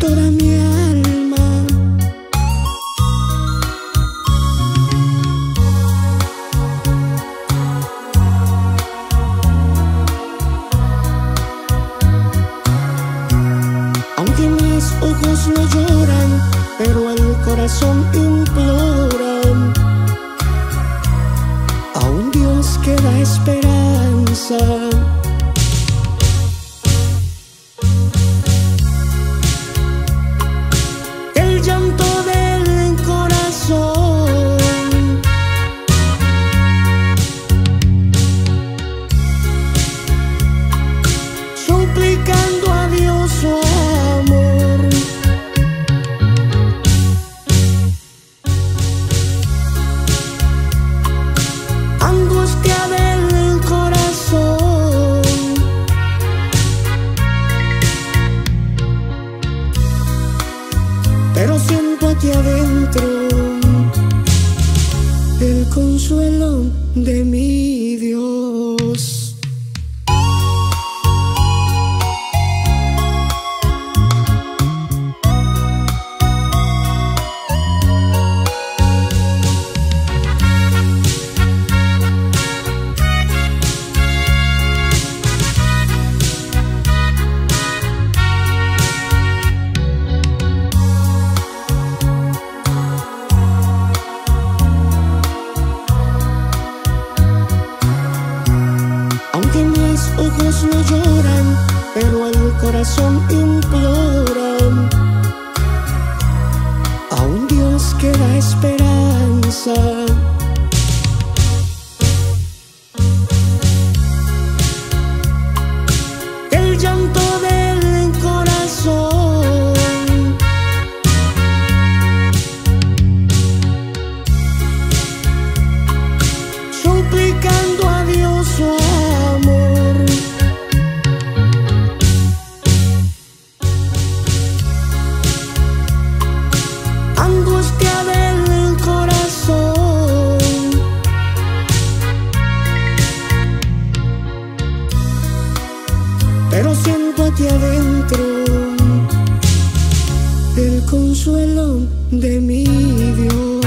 toda mi alma. Aunque mis ojos no lloran, pero el corazón implora a un Dios que da esperanza. Pero siento aquí adentro el consuelo de mi Aunque mis ojos no lloran, pero el corazón implora Pero siento aquí adentro el consuelo de mi Dios.